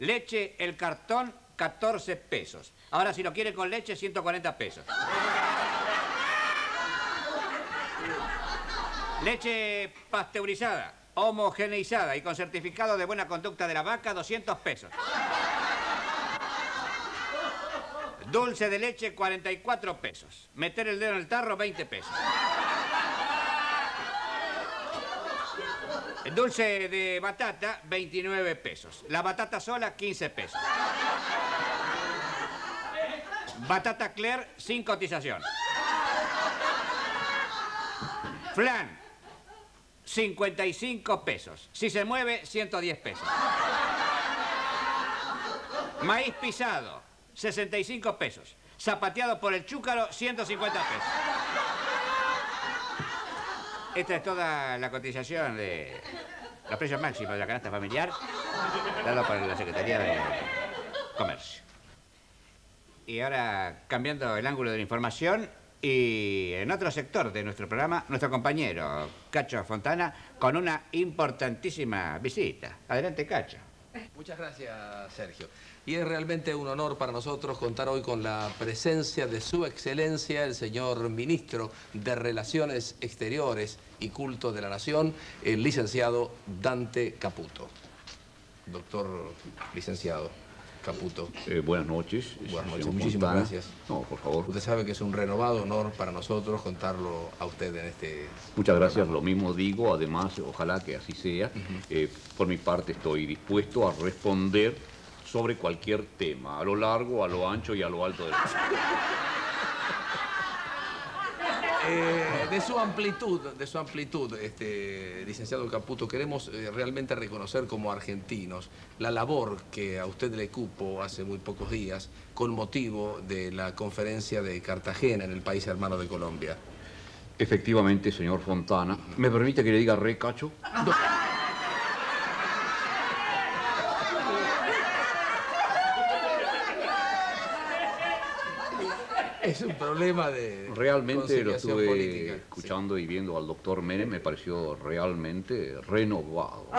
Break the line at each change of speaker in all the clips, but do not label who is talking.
Leche, el cartón, 14 pesos. Ahora, si lo quiere con leche, 140 pesos. Leche pasteurizada, homogeneizada y con certificado de buena conducta de la vaca, 200 pesos. Dulce de leche, 44 pesos. Meter el dedo en el tarro, 20 pesos. Dulce de batata, 29 pesos. La batata sola, 15 pesos. Batata Claire, sin cotización. Flan, 55 pesos. Si se mueve, 110 pesos. Maíz pisado, 65 pesos. Zapateado por el chúcaro, 150 pesos. Esta es toda la cotización de los precios máximos de la canasta familiar dado por la Secretaría de Comercio. Y ahora, cambiando el ángulo de la información, y en otro sector de nuestro programa, nuestro compañero Cacho Fontana con una importantísima visita. Adelante, Cacho.
Muchas gracias, Sergio. Y es realmente un honor para nosotros contar hoy con la presencia de su excelencia, el señor ministro de Relaciones Exteriores y Culto de la Nación, el licenciado Dante Caputo. Doctor licenciado. Caputo.
Eh, buenas noches.
Buenas noches, muchísimas gracias.
No, por favor.
Usted sabe que es un renovado honor para nosotros contarlo a usted en este...
Muchas gracias, lo mismo digo, además, ojalá que así sea. Eh, por mi parte estoy dispuesto a responder sobre cualquier tema, a lo largo, a lo ancho y a lo alto del
Eh, de su amplitud, de su amplitud, este, licenciado Caputo, queremos eh, realmente reconocer como argentinos la labor que a usted le cupo hace muy pocos días con motivo de la conferencia de Cartagena en el país hermano de Colombia.
Efectivamente, señor Fontana. ¿Me permite que le diga re, Cacho?
Es un problema de
Realmente lo estuve
política.
escuchando y viendo al doctor Menem, me pareció realmente renovado.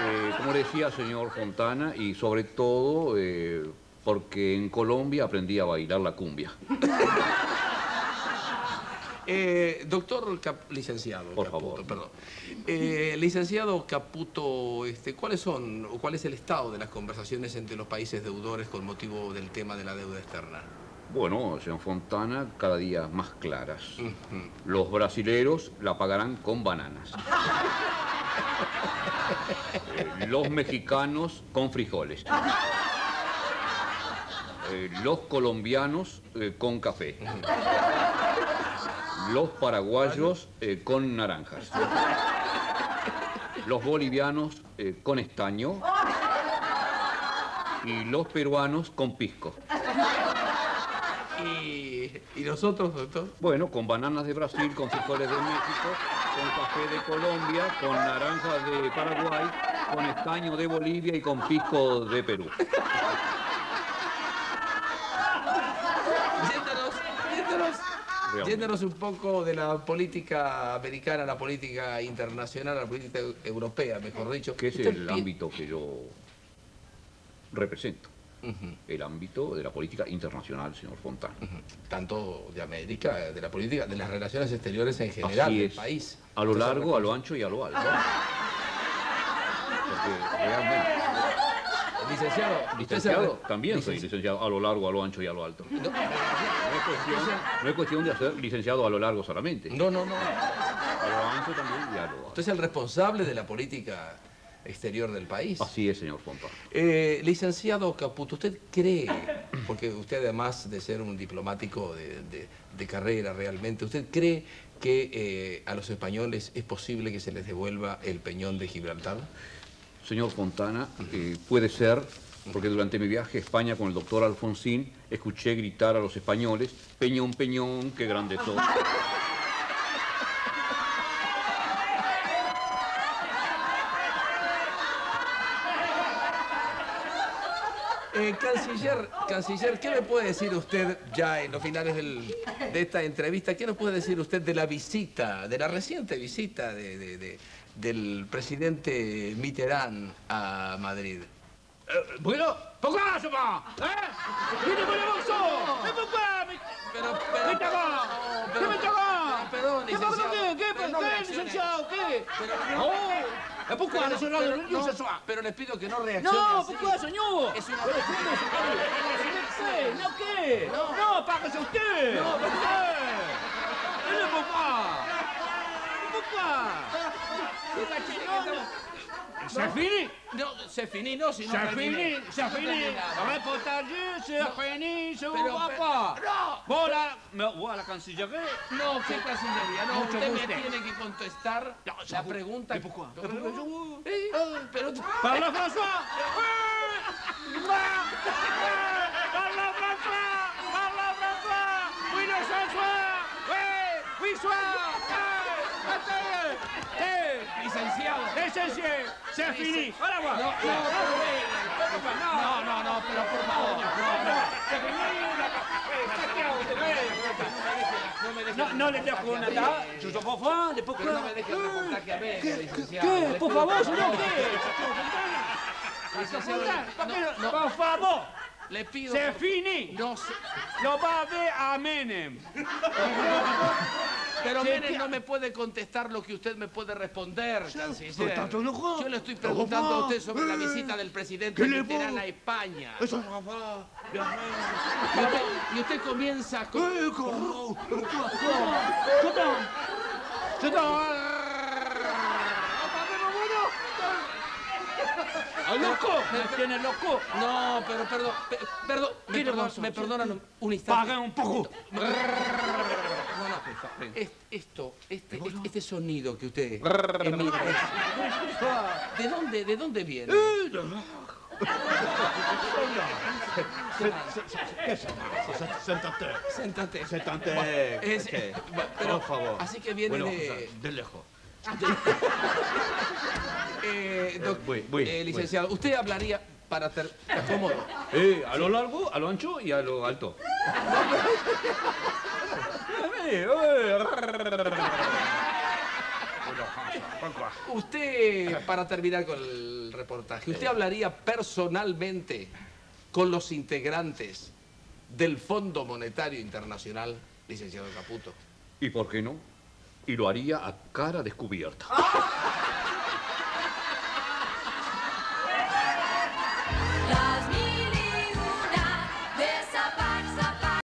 Eh, como decía señor Fontana, y sobre todo eh, porque en Colombia aprendí a bailar la cumbia.
Eh, doctor Cap- licenciado
Por
Caputo,
favor.
perdón. Eh, licenciado Caputo, este, ¿cuáles son o cuál es el estado de las conversaciones entre los países deudores con motivo del tema de la deuda externa?
Bueno, señor Fontana, cada día más claras. Los brasileros la pagarán con bananas. Eh, los mexicanos con frijoles. Eh, los colombianos eh, con café. Los paraguayos eh, con naranjas. Los bolivianos eh, con estaño. Y los peruanos con pisco.
¿Y, y nosotros, doctor?
Bueno, con bananas de Brasil, con frijoles de México, con café de Colombia, con naranjas de Paraguay, con estaño de Bolivia y con pisco de Perú.
Yéndonos, yéndonos, Yéndonos un poco de la política americana, la política internacional, la política europea, mejor dicho.
Que es
Usted
el ámbito que yo represento. El ámbito de la política internacional, señor Fontana.
Tanto de América, de la política, de las relaciones exteriores en general del país.
A lo largo, a lo ancho y a lo alto. Porque realmente,
Licenciado,
licenciado, también soy
Licenci-
licenciado a lo largo, a lo ancho y a lo alto.
No
es cuestión, no es cuestión de hacer licenciado a lo largo solamente.
no, no, no.
A lo ancho también y a lo.
Usted es el responsable de la política exterior del país.
Así es, señor Fontana.
Eh, licenciado Caputo, ¿usted cree, porque usted además de ser un diplomático de, de- de carrera realmente, ¿usted cree que eh, a los españoles es posible que se les devuelva el peñón de Gibraltar?
Señor Fontana, eh, puede ser, porque durante mi viaje a España con el doctor Alfonsín escuché gritar a los españoles, Peñón, Peñón, qué grande sos.
Eh, canciller, canciller, ¿qué me puede decir usted ya en los finales del- de esta entrevista? ¿Qué nos puede decir usted de la visita, de la reciente visita de, de- de- del presidente Mitterrand a Madrid.
Euh, Bruno, pourquoi ce pas Hein Il est morceau Mais pourquoi Mais
Pero, pero, no,
¿Qué
pero-
Mitterrand
Perdón,
¿Qué
licenciado.
¿Qué ¿Qué
no
¿Qué licenciado ¿Qué Oh pourquoi le
no,
soir de
pero
l'union
no,
ce soir
Pero les pido que no reaccione así.
pourquoi, señor.
Es una-.
¿No qué? No, usted.
No, pero-
¿Qué le pourquoi Pourquoi Non, non. C'est fini
No, se finí, no, si no
C'est fini, c'est
No
fini.
terminé.
Reportage, c'est fini, je
Pero-
vois
pero-
pas.
no.
Voilà, mais voilà cancillerie.
No, qué cancillería. No,
Mucho
usted me tiene que contestar la pregunta. Eh, ah.
Parle François Parle Eh,
Licenciado.
licencié, c'est fini. Au revoir.
No, no, no, no, no, pero por favor.
C'est fini.
No me deje,
No, no le dejo
reportaje a
nada.
mí.
Je comprends pas.
Pero
Pourquoi
no me deje el reportaje a mí, licenciado.
¿Qué?
Le
Por
pido-
favor, señor, ¿qué?
Licenciado,
¿Por qué
no,
no?
no,
Por favor.
le pido...
C'est fini.
No sé.
Lo va a ver a Menem.
Pero Menem no me puede contestar lo que usted me puede responder, canciller. Yo le estoy preguntando a usted sobre la visita del presidente
¿Qué le
Mitterrand a España.
Eso no va.
Y usted, y usted comienza con...
Eh, comment Je ¡Al loco! ¡Me tiene loco!
No, pero perdón, pe- perdón, me,
¿Qué le
perdon-
pasó?
me perdonan un instante.
Paga un poco.
Es- esto, este, este sonido que usted emite, ¿de dónde, de dónde viene?
Sentate.
Séntate.
Sentate.
Es- va- pero,
Por favor.
Así que viene
Bueno,
de...
de lejos.
Eh, doc-
voy, voy,
eh, licenciado, usted hablaría para ter... ¿te acomodo?
Eh, a lo largo, a lo ancho y a lo alto. Eh, eh,
Usted, para terminar con el reportaje, ¿usted hablaría personalmente con los integrantes del Fondo Monetario Internacional, licenciado Caputo?
¿Y por qué no? Y lo haría a cara descubierta.